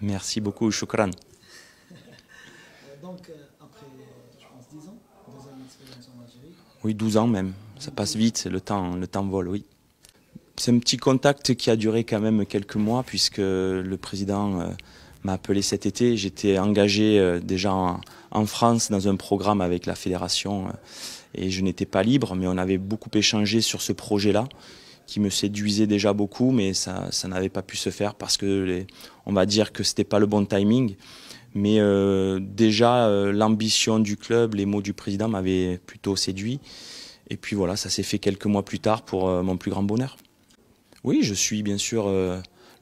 Merci beaucoup, Shukran. Donc, après, je pense, 10 ans, deux ans d'expérience en Algérie. Oui, 12 ans même. Ça passe vite, le temps, le temps vole, oui. C'est un petit contact qui a duré quand même quelques mois, puisque le président m'a appelé cet été. J'étais engagé déjà en, France dans un programme avec la fédération et je n'étais pas libre, mais on avait beaucoup échangé sur ce projet-là qui me séduisait déjà beaucoup, mais ça, n'avait pas pu se faire parce que on va dire que c'était pas le bon timing. Mais euh, déjà, euh, l'ambition du club, les mots du président m'avaient plutôt séduit. Et puis voilà, ça s'est fait quelques mois plus tard pour euh, mon plus grand bonheur. Oui, je suis bien sûr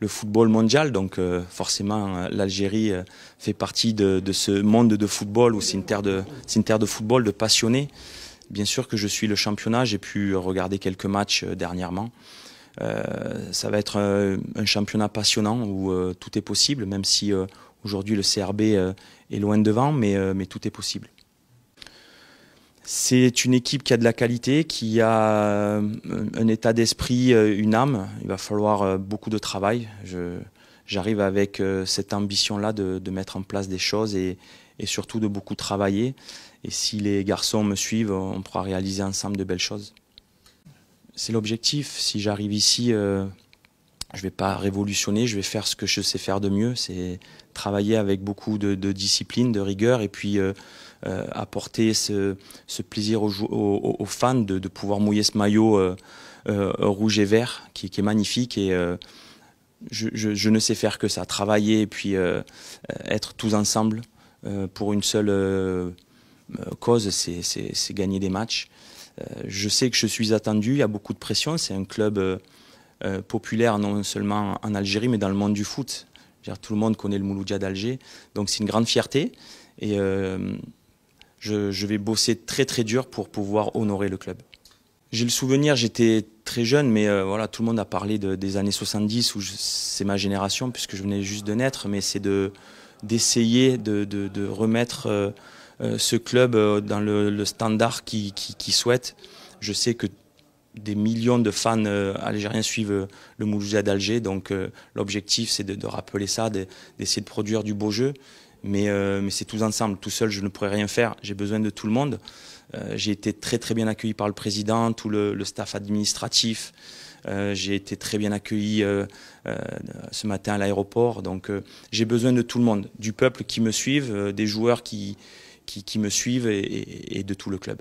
le football mondial, donc forcément l'Algérie fait partie de, ce monde de football où c'est une une terre de football, de passionnés. Bien sûr que je suis le championnat, j'ai pu regarder quelques matchs euh, dernièrement. Euh, ça va être euh, un, championnat passionnant où tout est possible, même si aujourd'hui le CRB est loin devant, mais, mais tout est possible. C'est une équipe qui a de la qualité, qui a un état d'esprit, une âme. Il va falloir beaucoup de travail. J'arrive avec cette ambition-là de, de, mettre en place des choses et, et surtout de beaucoup travailler. Et si les garçons me suivent, on pourra réaliser ensemble de belles choses. C'est l'objectif. Si j'arrive ici, euh, je ne vais pas révolutionner, je vais faire ce que je sais faire de mieux. C'est travailler avec beaucoup de, discipline, de rigueur, et puis euh, euh, apporter ce, plaisir aux, fans de, pouvoir mouiller ce maillot rouge et vert qui, est magnifique. Et je, ne sais faire que ça, travailler et puis être tous ensemble pour une seule euh, cause, c'est gagner des matchs. Euh, je sais que je suis attendu, il y a beaucoup de pression. C'est un club euh, populaire non seulement en Algérie, mais dans le monde du foot. tout le monde connaît le Mouloudia d'Alger. Donc c'est une grande fierté. Et je, vais bosser très très dur pour pouvoir honorer le club. J'ai le souvenir, j'étais très jeune, mais voilà, tout le monde a parlé des années 70, où c'est ma génération, puisque je venais juste de naître, mais c'est d'essayer de, remettre euh, ce club euh, dans le, standard qui, qui, souhaite. Je sais que des millions de fans euh, algériens suivent le Mouloudia d'Alger, donc l'objectif c'est de, rappeler ça, d'essayer de, produire du beau jeu. Mais, mais c'est tous ensemble. Tout seul, je ne pourrais rien faire. J'ai besoin de tout le monde. j'ai été très très bien accueilli par le président, tout le, staff administratif. j'ai été très bien accueilli ce matin à l'aéroport. Donc j'ai besoin de tout le monde, du peuple qui me suive, des joueurs qui, qui, me suivent et de tout le club.